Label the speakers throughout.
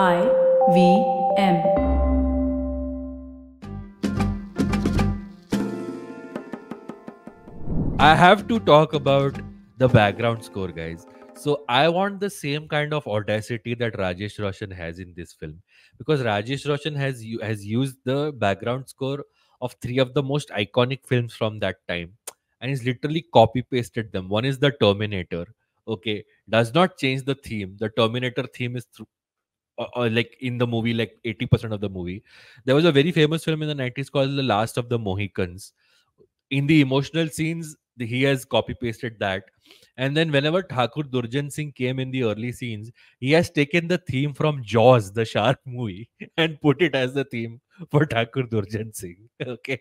Speaker 1: I V M.
Speaker 2: I have to talk about the background score, guys. So I want the same kind of audacity that Rajesh Roshan has in this film, because Rajesh Roshan has has used the background score of three of the most iconic films from that time, and he's literally copy pasted them. One is the Terminator. Okay, does not change the theme. The Terminator theme is through, uh, uh, like in the movie, like eighty percent of the movie. There was a very famous film in the nineties called The Last of the Mohicans. In the emotional scenes, he has copy pasted that and then whenever Thakur Durjan Singh came in the early scenes, he has taken the theme from Jaws, the shark movie, and put it as the theme for Thakur Durjan Singh. Okay.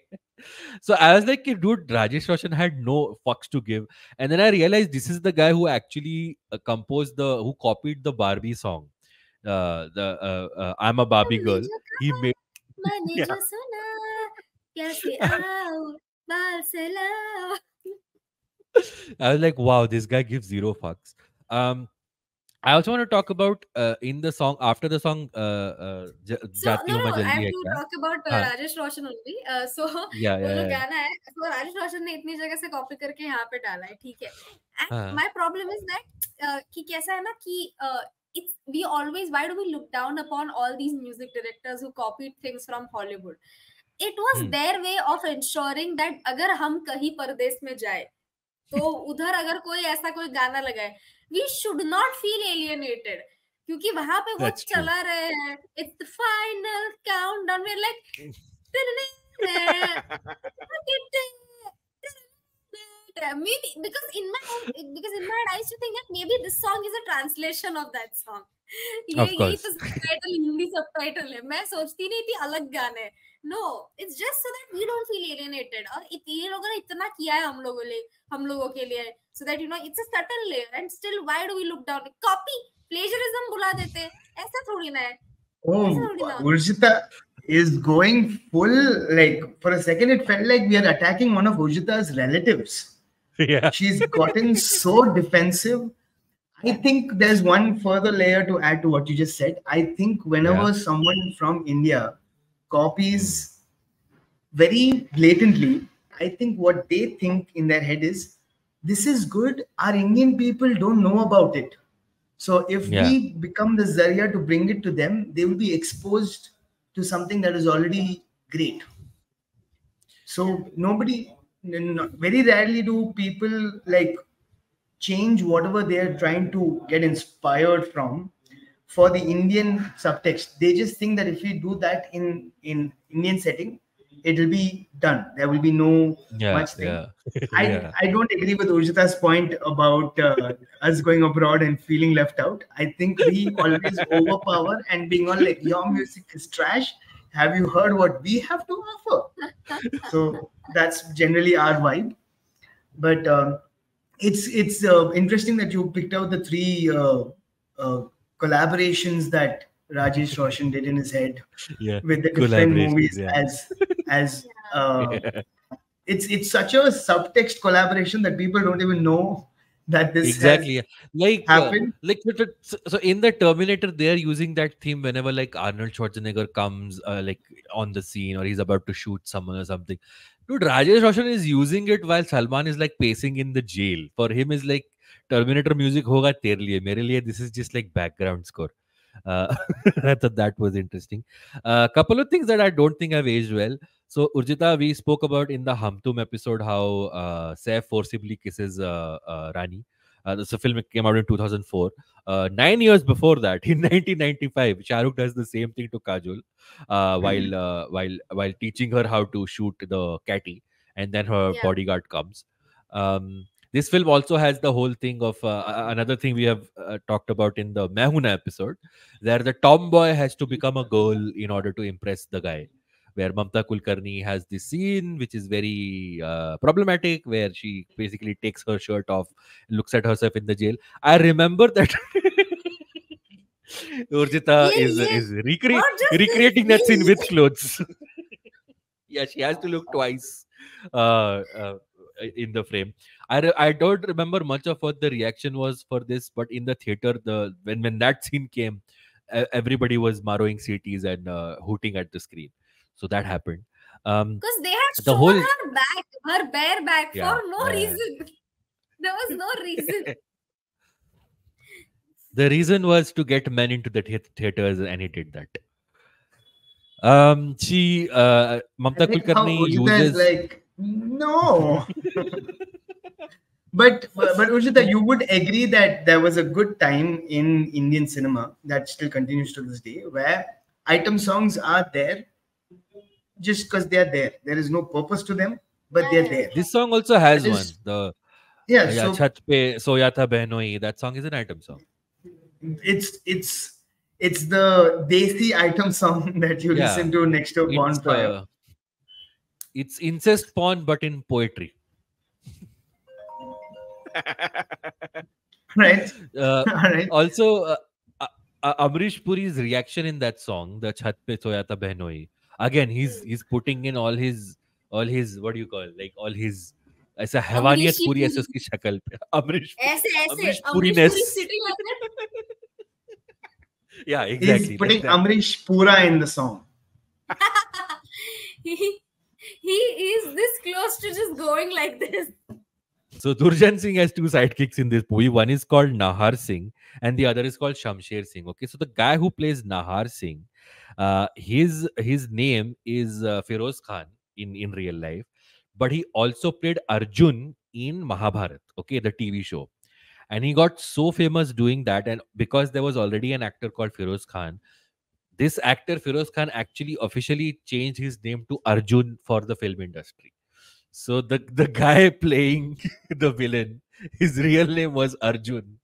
Speaker 2: So I was like, dude, Rajesh Roshan had no fucks to give. And then I realized this is the guy who actually uh, composed the, who copied the Barbie song Uh, the uh, uh, I'm a Barbie girl. He made
Speaker 3: मैंने
Speaker 2: Yeah.
Speaker 3: जो सुना कैसे आओ बाल से लाओ
Speaker 2: I was like, wow, this guy gives zero fucks. Um, I also want to talk about uh, in the song after the song uh, uh, J-
Speaker 3: So
Speaker 2: Jati
Speaker 3: no
Speaker 2: Ho
Speaker 3: no,
Speaker 2: Main
Speaker 3: I have
Speaker 2: Jaldi Hai
Speaker 3: to
Speaker 2: Kya?
Speaker 3: talk about uh,
Speaker 2: हाँ.
Speaker 3: राजेश रोशन only. Uh, so
Speaker 2: Yeah,
Speaker 3: वो
Speaker 2: yeah,
Speaker 3: जो
Speaker 2: yeah.
Speaker 3: गाना है तो राजेश रोशन ने इतनी जगह से कॉपी करके यहाँ पे डाला है ठीक है
Speaker 2: हाँ.
Speaker 3: And my problem is that कि कैसा है ना कि it's we always why do we look down upon all these music directors who copied things from Hollywood? It was
Speaker 2: hmm.
Speaker 3: their way of ensuring that अगर हम कहीं परदेश में जाए तो उधर अगर कोई ऐसा कोई गाना लगाए we should not feel alienated क्योंकि वहाँ पे वो चला रहे हैं इट्स फाइनल काउंटडाउन में like maybe because in my own, because in my head I used to think that maybe this song is a translation of that song. ये
Speaker 2: Of
Speaker 3: यही
Speaker 2: course.
Speaker 3: तो सबटाइटल हिंदी सबटाइटल है मैं सोचती नहीं थी अलग गाने no it's just so that we don't feel alienated और ये लोगों ने इतना किया है हम लोगों लिए हम लोगों के लिए so that you know it's a subtle layer and still why do we look down copy plagiarism बुला देते हैं ऐसा थोड़ी ना है
Speaker 4: Oh. Urjita is going full. Like for a second, it felt like we are attacking one of Urjita's relatives.
Speaker 2: Yeah.
Speaker 4: She's gotten so defensive. I think there's one further layer to add to what you just said. I think whenever
Speaker 2: Yeah.
Speaker 4: someone from India copies hmm. very blatantly, I think what they think in their head is this is good. Our Indian people don't know about it. So if
Speaker 2: Yeah.
Speaker 4: we become the Zaria to bring it to them, they will be exposed to something that is already great. So nobody, very rarely do people like change whatever they are trying to get inspired from for the Indian subtext. They just think that if we do that in in Indian setting, it will be done. There will be no
Speaker 2: Yeah.
Speaker 4: much thing.
Speaker 2: Yeah.
Speaker 4: I,
Speaker 2: yeah.
Speaker 4: I don't agree with Urjita's point about uh, us going abroad and feeling left out. I think we always overpower and being all like, your music is trash. Have you heard what we have to offer? so that's generally our vibe. But um, it's it's uh, interesting that you picked out the three uh, uh, collaborations that Rajesh Roshan did in his head
Speaker 2: yeah.
Speaker 4: with the different movies
Speaker 2: yeah.
Speaker 4: as as uh,
Speaker 2: Yeah.
Speaker 4: it's it's such a subtext collaboration that people don't even know that this
Speaker 2: exactly. Like uh, like so, in the terminator they are using that theme whenever like arnold schwarzenegger comes uh, like on the scene or he's about to shoot someone or something. Dude rajesh roshan is using it while salman is like pacing in the jail. For him is like terminator music hoga tere liye. Mere liye this is just like background score. Uh, I thought that was interesting. A uh, couple of things that I don't think have aged well. So, Urjita, we spoke about in the Hum Tum episode how uh, Saif forcibly kisses uh, uh, Rani. Uh, this a film that came out in 2004. Uh, nine years before that, in 1995, Shahrukh does the same thing to Kajol uh, while uh, while while teaching her how to shoot the catty, and then her
Speaker 3: Yeah.
Speaker 2: bodyguard comes. Um, this film also has the whole thing of uh, another thing we have uh, talked about in the Mehuna episode, where the tomboy has to become a girl in order to impress the guy. Where Mamta Kulkarni has this scene which is very uh, problematic, where she basically takes her shirt off, looks at herself in the jail. I remember that Urjita
Speaker 3: Yeah,
Speaker 2: is
Speaker 3: yeah.
Speaker 2: is recre-
Speaker 3: Not just this,
Speaker 2: recreating that scene with clothes. yeah, she has to look twice uh, uh, in the frame. I, re- I don't remember much of what the reaction was for this, but in the theater, the when when that scene came, everybody was marrowing CTs and uh, hooting at the screen. So that happened. Um,
Speaker 3: Because they had
Speaker 2: The
Speaker 3: shown
Speaker 2: whole-
Speaker 3: her back, her bare back
Speaker 2: Yeah,
Speaker 3: for no
Speaker 2: yeah.
Speaker 3: reason. There was no reason.
Speaker 2: the reason was to get men into the thea- theaters, and he did that. Um, she, uh, Mamta
Speaker 4: I like how
Speaker 2: Kulkarni
Speaker 4: Urjita is
Speaker 2: uses.
Speaker 4: like, no. but but but Urjita, you would agree that there was a good time in Indian cinema that still continues to this day, where item songs are there just because they are there. There is no purpose to them, but they're there.
Speaker 2: this song also has
Speaker 4: That
Speaker 2: one. The
Speaker 4: Yeah,
Speaker 2: yeah,
Speaker 4: so
Speaker 2: Chhat Pe Soya Tha Behnoi. That song is an item song.
Speaker 4: it's it's it's the desi item song that you
Speaker 2: Yeah.
Speaker 4: listen to next to a
Speaker 2: It's,
Speaker 4: bonfire.
Speaker 2: uh, it's incest porn, but in poetry.
Speaker 4: right?
Speaker 2: Uh,
Speaker 4: All right.
Speaker 2: also, uh, uh, uh, Amrish Puri's reaction in that song, the Chhat Pe Soya Tha Behnoi Again, he's he's putting in all his all his what do you call like all his ऐसा हैवानियत
Speaker 3: अमरीशी
Speaker 2: पूरी ऐसे
Speaker 3: पुरी।
Speaker 2: उसकी शक्ल पे अमरीश
Speaker 3: ऐसे ऐसे
Speaker 2: Amrish
Speaker 3: Amrish
Speaker 2: Puri-ness.
Speaker 3: Puri sitting like that.
Speaker 2: yeah exactly
Speaker 4: He's putting
Speaker 2: like that.
Speaker 4: Amrish Pura in the song.
Speaker 3: he he is this close to just going like this.
Speaker 2: So Durjan Singh has two sidekicks in this movie. One is called Nahar Singh, and the other is called Shamsher Singh. Okay, so the guy who plays Nahar Singh, uh, his his name is uh, Feroz Khan in in real life, but he also played Arjun in Mahabharat. Okay, the TV show, and he got so famous doing that, and because there was already an actor called Feroz Khan. This actor Feroz Khan actually officially changed his name to Arjun for the film industry. So the the guy playing the villain, his real name was Arjun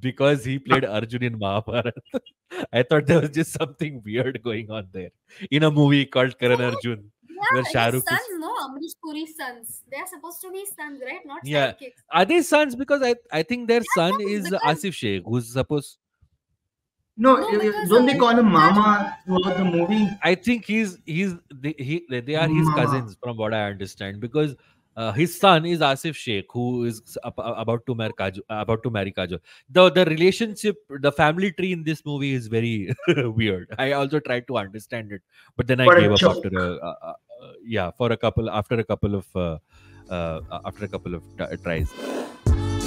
Speaker 2: because he played Arjun in Mahabharat. I thought there was just something weird going on there in a movie called Karan Arjun. Where
Speaker 3: Yeah,
Speaker 2: Shah
Speaker 3: his
Speaker 2: Rukh is-
Speaker 3: sons, no, Amrish Puri's sons. They are supposed to be sons, right? Not
Speaker 2: Yeah.
Speaker 3: sidekicks.
Speaker 2: Are they sons? Because I, I think their son
Speaker 3: sons,
Speaker 2: is
Speaker 3: because-
Speaker 2: Asif Sheikh, who's supposed.
Speaker 4: No,
Speaker 3: No,
Speaker 4: you- you-
Speaker 3: because,
Speaker 4: don't they call him Mama throughout the movie?
Speaker 2: I think he's he's they, he they are his
Speaker 4: Mama.
Speaker 2: cousins from what I understand because. Uh, his son is Asif Sheikh, who is ab- about to marry Kajol. About to marry Kajol. The the relationship, the family tree in this movie is very weird. I also tried to understand it, but then I
Speaker 4: For a
Speaker 2: gave up
Speaker 4: joke.
Speaker 2: after a uh, uh, uh, yeah for a couple after a couple of uh, uh, after a couple of t- tries.